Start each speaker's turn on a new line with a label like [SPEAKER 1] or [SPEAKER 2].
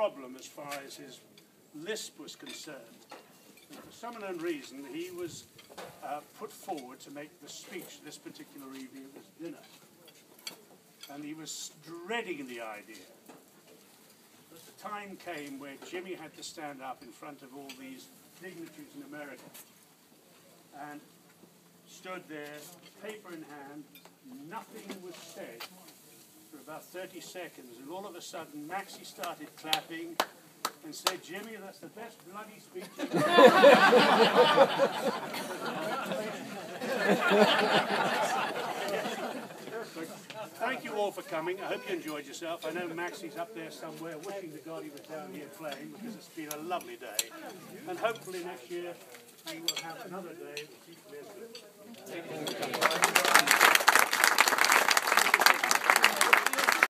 [SPEAKER 1] problem as far as his lisp was concerned. And for some unknown reason, he was uh, put forward to make the speech this particular evening at this dinner. And he was dreading the idea. But the time came where Jimmy had to stand up in front of all these dignitaries in America and stood there, paper in hand, nothing was said about 30 seconds, and all of a sudden Maxie started clapping and said, Jimmy, that's the best bloody speech ever. Thank you all for coming. I hope you enjoyed yourself. I know Maxie's up there somewhere wishing to God he was down here playing because it's been a lovely day. And hopefully next year we will have another day that's equally as good.